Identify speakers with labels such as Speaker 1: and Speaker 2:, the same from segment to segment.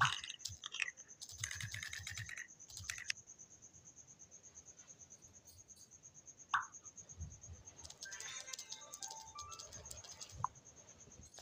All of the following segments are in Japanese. Speaker 1: you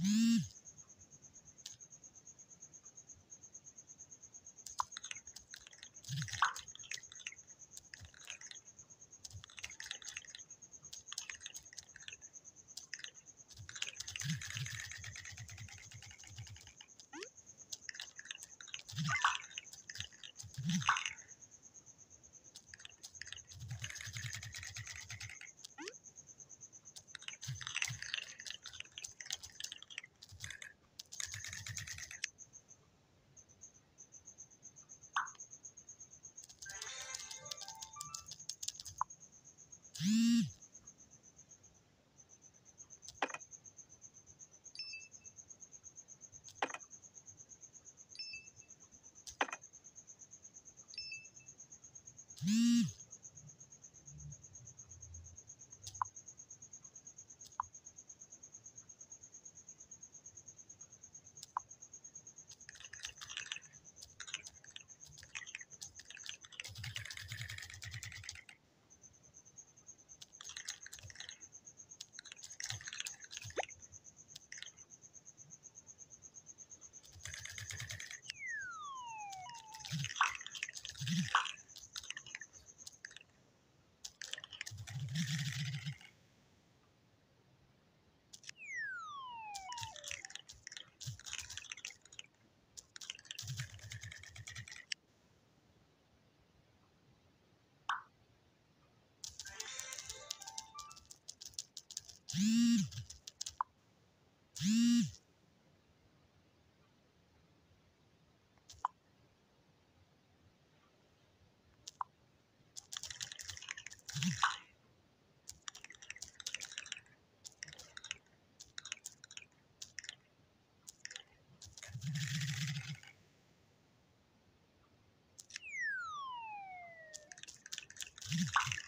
Speaker 1: Mm-hmm. Mm-hmm. Yeah. you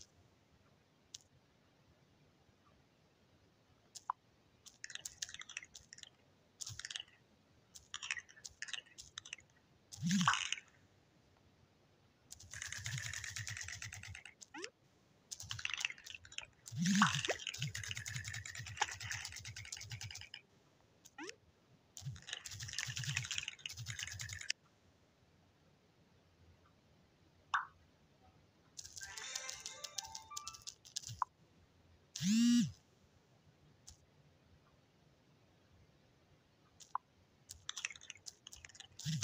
Speaker 1: Mm-hmm.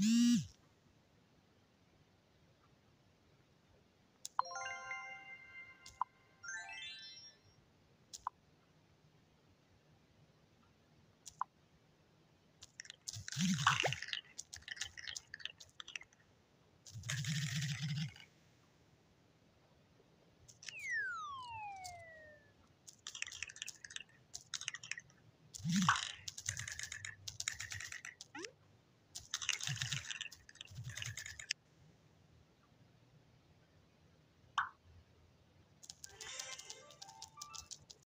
Speaker 1: Mm-hmm.